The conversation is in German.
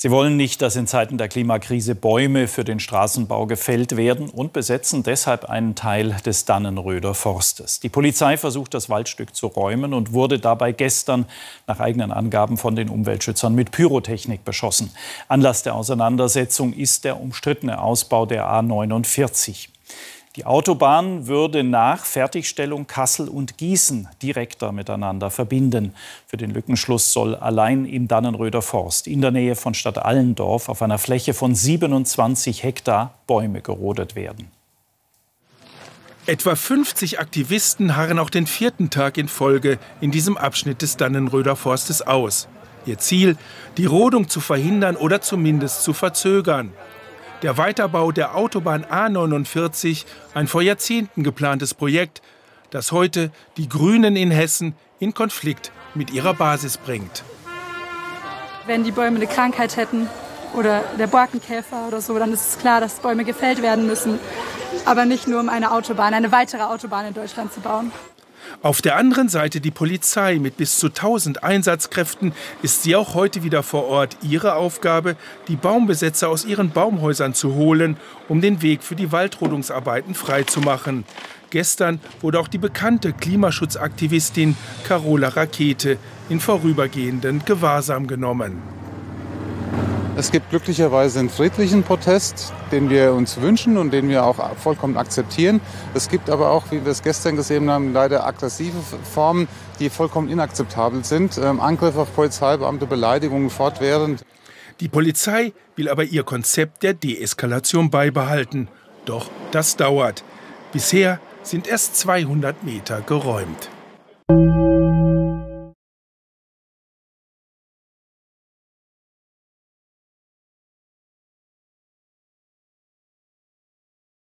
Sie wollen nicht, dass in Zeiten der Klimakrise Bäume für den Straßenbau gefällt werden und besetzen deshalb einen Teil des Dannenröder Forstes. Die Polizei versucht, das Waldstück zu räumen und wurde dabei gestern nach eigenen Angaben von den Umweltschützern mit Pyrotechnik beschossen. Anlass der Auseinandersetzung ist der umstrittene Ausbau der A49. Die Autobahn würde nach Fertigstellung Kassel und Gießen direkter miteinander verbinden. Für den Lückenschluss soll allein im Dannenröder Forst in der Nähe von Stadt Allendorf auf einer Fläche von 27 Hektar Bäume gerodet werden. Etwa 50 Aktivisten harren auch den vierten Tag in Folge in diesem Abschnitt des Dannenröder Forstes aus. Ihr Ziel, die Rodung zu verhindern oder zumindest zu verzögern der Weiterbau der Autobahn A49 ein vor Jahrzehnten geplantes Projekt, das heute die Grünen in Hessen in Konflikt mit ihrer Basis bringt. Wenn die Bäume eine Krankheit hätten oder der Borkenkäfer oder so, dann ist es klar, dass Bäume gefällt werden müssen. Aber nicht nur, um eine Autobahn, eine weitere Autobahn in Deutschland zu bauen. Auf der anderen Seite die Polizei mit bis zu 1000 Einsatzkräften ist sie auch heute wieder vor Ort. Ihre Aufgabe, die Baumbesetzer aus ihren Baumhäusern zu holen, um den Weg für die Waldrodungsarbeiten freizumachen. Gestern wurde auch die bekannte Klimaschutzaktivistin Carola Rakete in vorübergehenden Gewahrsam genommen. Es gibt glücklicherweise einen friedlichen Protest, den wir uns wünschen und den wir auch vollkommen akzeptieren. Es gibt aber auch, wie wir es gestern gesehen haben, leider aggressive Formen, die vollkommen inakzeptabel sind. Ähm, Angriffe auf Polizeibeamte, Beleidigungen fortwährend. Die Polizei will aber ihr Konzept der Deeskalation beibehalten. Doch das dauert. Bisher sind erst 200 Meter geräumt.